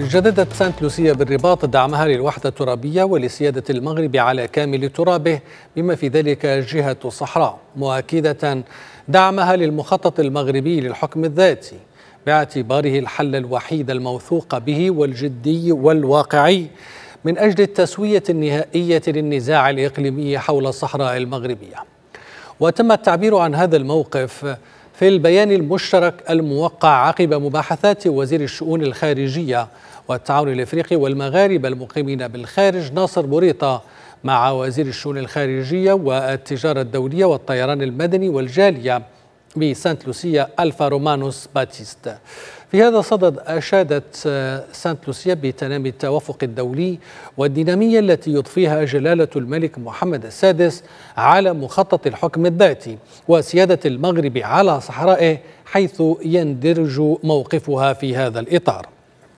جددت سانت لوسيا بالرباط دعمها للوحدة الترابية ولسيادة المغرب على كامل ترابه بما في ذلك جهة الصحراء مؤكدة دعمها للمخطط المغربي للحكم الذاتي باعتباره الحل الوحيد الموثوق به والجدي والواقعي من أجل التسوية النهائية للنزاع الإقليمي حول الصحراء المغربية. وتم التعبير عن هذا الموقف في البيان المشترك الموقع عقب مباحثات وزير الشؤون الخارجية والتعاون الإفريقي والمغاربه المقيمين بالخارج ناصر بوريطة مع وزير الشؤون الخارجية والتجارة الدولية والطيران المدني والجالية. بسانت لوسيا ألفا رومانوس باتيست. في هذا الصدد أشادت سانت لوسيا بتنامي التوافق الدولي والدينامية التي يضفيها جلالة الملك محمد السادس على مخطط الحكم الذاتي وسيادة المغرب على صحرائه حيث يندرج موقفها في هذا الإطار.